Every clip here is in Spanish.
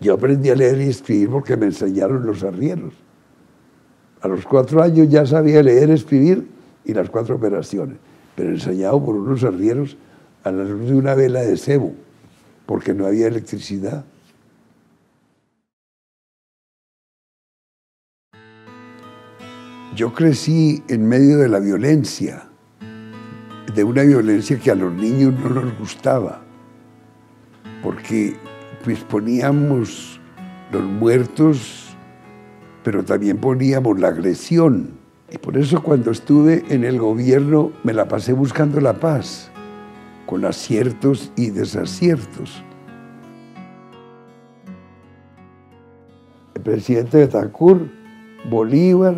Yo aprendí a leer y escribir porque me enseñaron los arrieros. A los cuatro años ya sabía leer, escribir y las cuatro operaciones, pero enseñado por unos arrieros a la luz de una vela de cebo, porque no había electricidad. Yo crecí en medio de la violencia, de una violencia que a los niños no nos gustaba, porque pues poníamos los muertos, pero también poníamos la agresión. Y por eso cuando estuve en el gobierno me la pasé buscando la paz, con aciertos y desaciertos. El presidente de Tacur, Bolívar,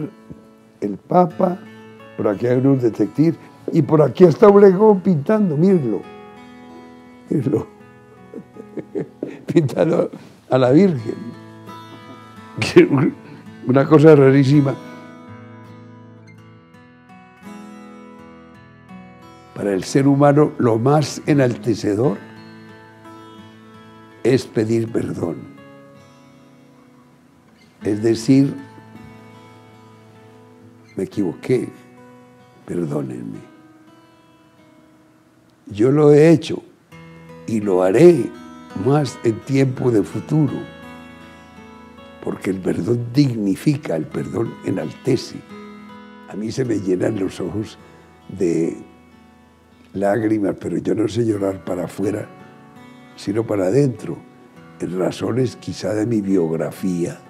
el Papa, por aquí hay unos detectives, y por aquí está Obregón pintando, mírenlo, mírenlo, pintando a la Virgen. Una cosa rarísima. Para el ser humano lo más enaltecedor es pedir perdón. Es decir, me equivoqué, perdónenme. Yo lo he hecho y lo haré más en tiempo de futuro, porque el perdón dignifica, el perdón enaltece. A mí se me llenan los ojos de lágrimas, pero yo no sé llorar para afuera, sino para adentro, en razones quizá de mi biografía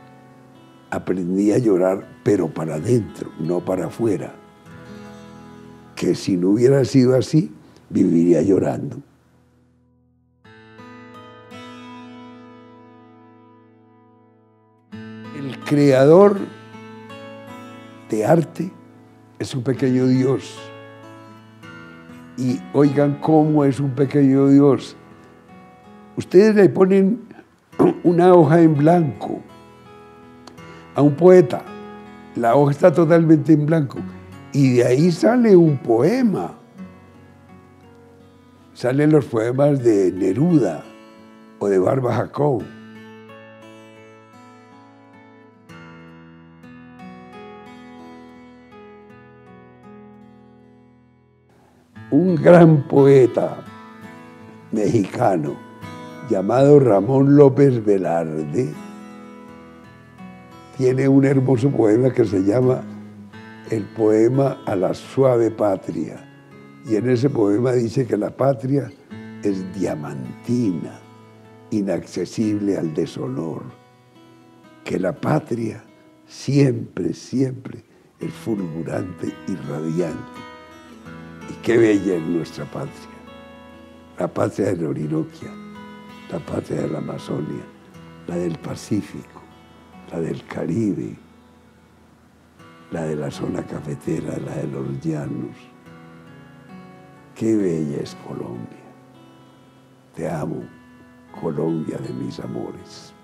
aprendí a llorar, pero para adentro, no para afuera. Que si no hubiera sido así, viviría llorando. El creador de arte es un pequeño Dios. Y oigan cómo es un pequeño Dios. Ustedes le ponen una hoja en blanco a un poeta. La hoja está totalmente en blanco. Y de ahí sale un poema. Salen los poemas de Neruda o de Barba Jacob. Un gran poeta mexicano llamado Ramón López Velarde tiene un hermoso poema que se llama El poema a la suave patria. Y en ese poema dice que la patria es diamantina, inaccesible al deshonor. Que la patria siempre, siempre es fulgurante y radiante. Qué bella es nuestra patria. La patria de la Orinoquia, la patria de la Amazonia, la del Pacífico la del Caribe, la de la zona cafetera, la de los llanos. Qué bella es Colombia. Te amo, Colombia de mis amores.